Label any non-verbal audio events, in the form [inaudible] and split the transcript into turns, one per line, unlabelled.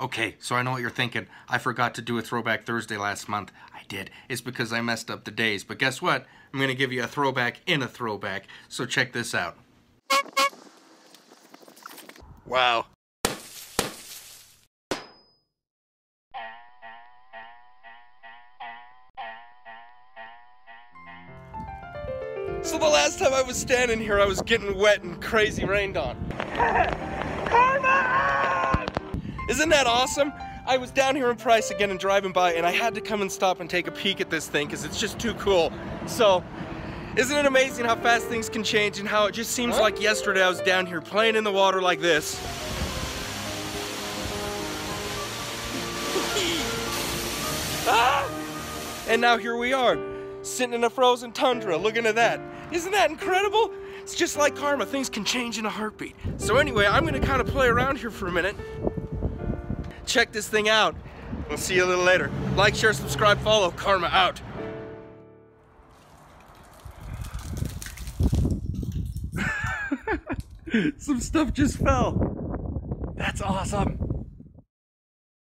Okay, so I know what you're thinking. I forgot to do a Throwback Thursday last month. I did. It's because I messed up the days. But guess what? I'm going to give you a throwback in a throwback. So check this out. Wow. So the last time I was standing here, I was getting wet and crazy rained on. [laughs] Isn't that awesome? I was down here in Price again and driving by and I had to come and stop and take a peek at this thing because it's just too cool. So, isn't it amazing how fast things can change and how it just seems like yesterday I was down here playing in the water like this. [laughs] ah! And now here we are, sitting in a frozen tundra looking at that. Isn't that incredible? It's just like karma, things can change in a heartbeat. So anyway, I'm gonna kind of play around here for a minute. Check this thing out. We'll see you a little later. Like, share, subscribe, follow. Karma out. [laughs] Some stuff just fell. That's awesome.